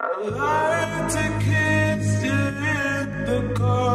I like to kiss you in the car.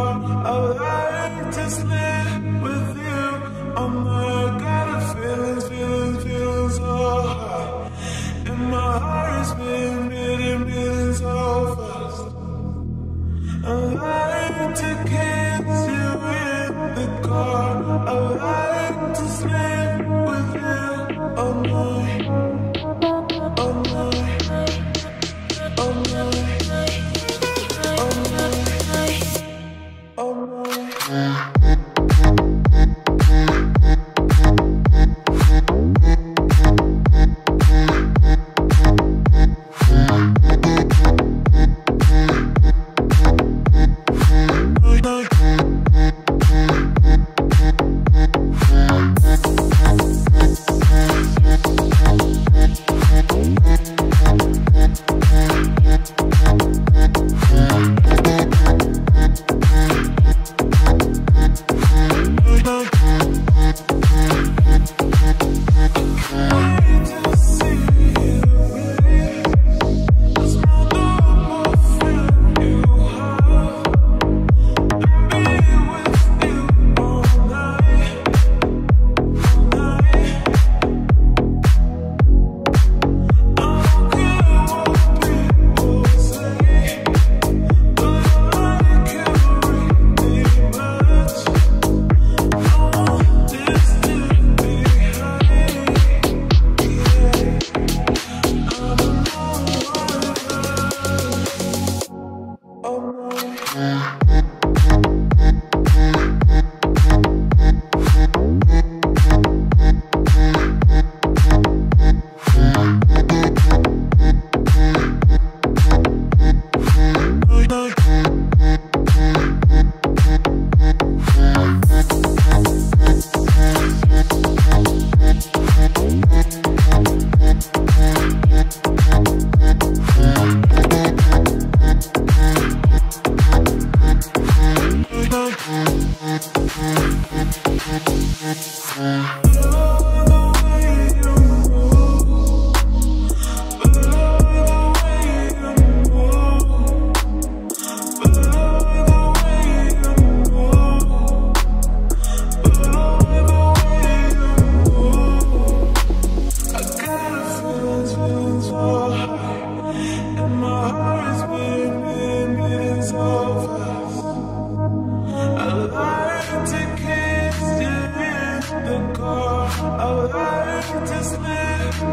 Thank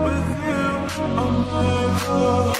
with you. Oh my God.